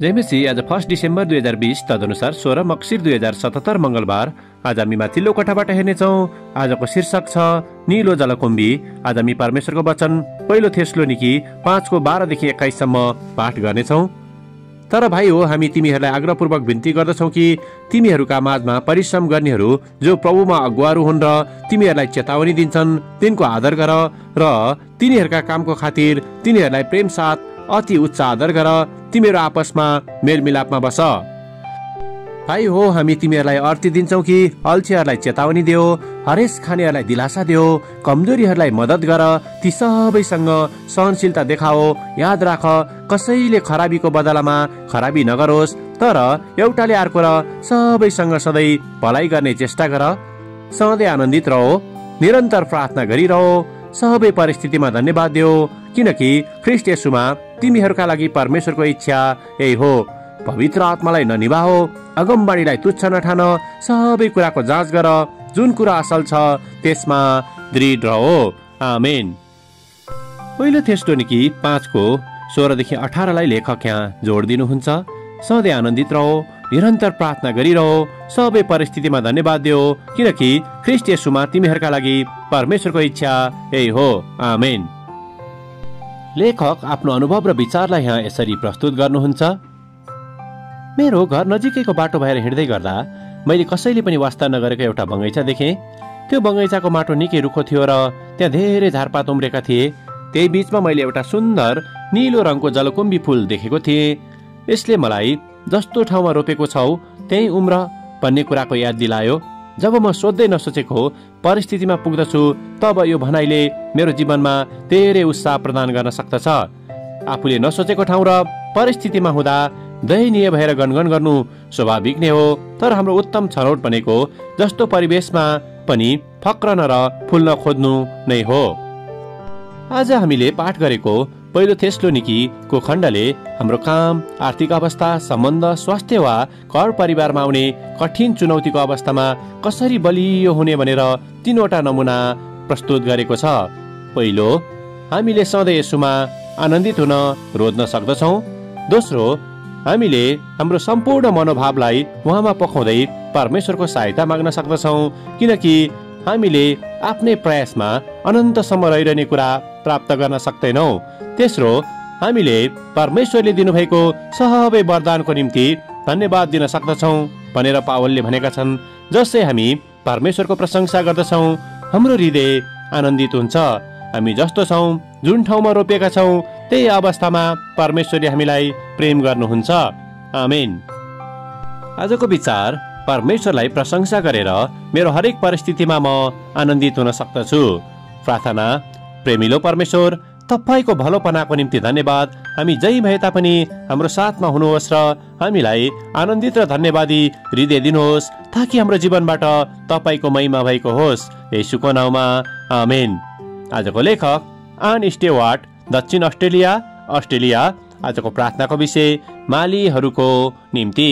जयमेसी आज first December दुई हजार बिस तदनुसार सोह्र मक्सिर दुई हजार सतहत्तर मङ्गलबार आज हामी माथिल्लो कोठाबाट हेर्नेछौँ। आजको शीर्षक छ निलो जलकुम्बी आज हामी परमेश्वरको वचन पहिलो थेस्लो निकी पाँचको बाह्रदेखि एक्काइससम्म पाठ गर्नेछौँ। तर भाइ हो हामी तिमीहरूलाई आग्रहपूर्वक विन्ती गर्दछौँ कि तिमीहरूका माझमा परिश्रम गर्नेहरू जो प्रभुमा अगुवाहरू हुन् र तिमीहरूलाई चेतावनी दिन्छन् तिनको आदर गर र तिनीहरूका कामको खातिर तिनीहरूलाई प्रेम साथ अति उच्च आदर गर तिमीहरू आपसमा मेलमिलापमा बस। भाइ हो हामी तिमीहरूलाई अर्थी दिन्छौ कि अल्छीहरूलाई चेतावनी दियो हरेस खानेहरूलाई दिलासा दियो कमजोरीहरूलाई मद्दत गर ती सबैसँग सहनशीलता देखाओ याद राख कसैले खराबीको बदलामा खराबी नगरोस् तर एउटाले अर्को र सबैसँग सधैँ भलाइ गर्ने चेष्टा गर। सधैँ आनन्दित रहो निरन्तर प्रार्थना गरिरहो सबै परिस्थितिमा धन्यवाद दियो किनकि ख्रिस्ट यसुमा तिमीहरूका लागि परमेश्वरको इच्छा यही हो। पवित्र आत्मालाई ननिभाओ अगमबाडीलाई तुच्छ नठान सबै कुराको जाँच गर जुन कुरा असल छ त्यसमा दृढ रहो। आमेन। पहिलो थेस्टोनिकी पाँचको सोह्रदेखि अठारलाई लेखक यहाँ जोड दिनुहुन्छ। सधैँ आनन्दित रहो निरन्तर प्रार्थना गरिरहो सबै परिस्थितिमा धन्यवाद दियो किनकि ख्रिस्ट यसुमा तिमीहरूका लागि परमेश्वरको इच्छा यही हो। आमेन। लेखक आफ्नो अनुभव र विचारलाई यहाँ यसरी प्रस्तुत गर्नुहुन्छ। मेरो घर नजिकैको बाटो भएर हिँड्दै गर्दा मैले कसैले पनि वास्ता नगरेको एउटा बगैँचा देखेँ। त्यो बगैँचाको माटो निकै रुखो थियो र त्यहाँ धेरै झारपात उम्रेका थिए। त्यही बिचमा मैले एउटा सुन्दर निलो रङको जलकुम्बी फुल देखेको थिएँ। यसले मलाई जस्तो ठाउँमा रोपेको छौ त्यही उम्र भन्ने कुराको याद दिलायो। जब म सोध्दै नसोचेको परिस्थितिमा पुग्दछु तब यो भनाइले मेरो जीवनमा धेरै उत्साह प्रदान गर्न सक्दछ। आफूले नसोचेको ठाउँ र परिस्थितिमा हुँदा दयनीय भएर गनगन गर्नु स्वाभाविक नै हो तर हाम्रो उत्तम छनौट भनेको जस्तो परिवेशमा पनि फक्रन र फुल्न खोज्नु नै हो। आज हामीले पाठ गरेको पहिलो थेस्लोनिकीको खण्डले हाम्रो काम आर्थिक अवस्था सम्बन्ध स्वास्थ्य वा घर परिवारमा आउने कठिन चुनौतीको अवस्थामा कसरी बलियो हुने भनेर तिनवटा नमुना प्रस्तुत गरेको छ। पहिलो हामीले सधैँ यसुमा आनन्दित हुन रोज्न सक्दछौँ। दोस्रो हामीले हाम्रो सम्पूर्ण मनोभावलाई उहाँमा पखाउँदै परमेश्वरको सहायता माग्न सक्दछौँ। किनकि हामीले आफ्नै प्रयासमा अनन्तसम्म रहिरहने कुरा प्राप्त गर्न सक्दैनौँ। तेस्रो हामीले परमेश्वरले दिनुभएको सबै वरदानको निम्ति धन्यवाद दिन सक्दछौँ भनेर पावलले भनेका छन् जसै हामी परमेश्वरको प्रशंसा गर्दछौँ। हाम्रो हृदय आनन्दित हुन्छ। हामी जस्तो छौँ जुन ठाउँमा रोपिएका छौँ त्यही अवस्थामा परमेश्वरले हामीलाई प्रेम गर्नुहुन्छ। आमेन। आजको विचार परमेश्वरलाई प्रशंसा गरेर मेरो हरेक परिस्थितिमा म आनन्दित हुन सक्दछु। प्रार्थना प्रेमिलो परमेश्वर तपाईँको भलोपनाको निम्ति धन्यवाद। हामी जै भए तापनि हाम्रो साथमा हुनुहोस् र हामीलाई आनन्दित र धन्यवादी हृदय दिनुहोस् ताकि हाम्रो जीवनबाट तपाईँको महिमा भएको होस्। यसुको नाउँमा आमेन। आजको लेखक आन स्टेवार्ट दक्षिण अस्ट्रेलिया अस्ट्रेलिया। आजको प्रार्थनाको विषय मालीहरूको निम्ति।